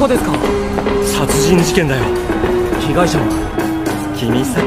故ですか？殺人事件だよ。被害者は君さ。